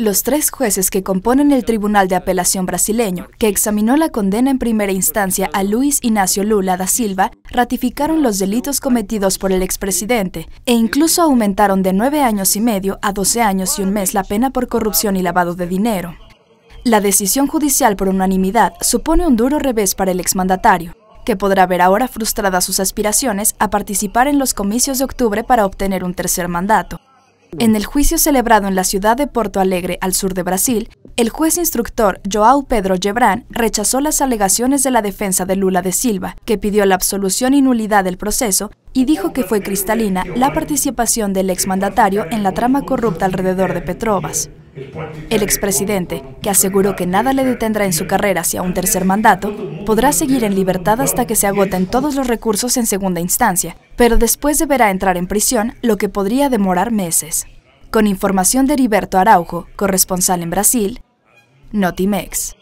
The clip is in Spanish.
Los tres jueces que componen el Tribunal de Apelación brasileño, que examinó la condena en primera instancia a Luis Ignacio Lula da Silva, ratificaron los delitos cometidos por el expresidente e incluso aumentaron de nueve años y medio a doce años y un mes la pena por corrupción y lavado de dinero. La decisión judicial por unanimidad supone un duro revés para el exmandatario, que podrá ver ahora frustradas sus aspiraciones a participar en los comicios de octubre para obtener un tercer mandato. En el juicio celebrado en la ciudad de Porto Alegre, al sur de Brasil, el juez instructor João Pedro Gebran rechazó las alegaciones de la defensa de Lula de Silva, que pidió la absolución y nulidad del proceso y dijo que fue cristalina la participación del exmandatario en la trama corrupta alrededor de Petrobras. El expresidente, que aseguró que nada le detendrá en su carrera hacia un tercer mandato, podrá seguir en libertad hasta que se agoten todos los recursos en segunda instancia, pero después deberá entrar en prisión, lo que podría demorar meses. Con información de Heriberto Araujo, corresponsal en Brasil, Notimex.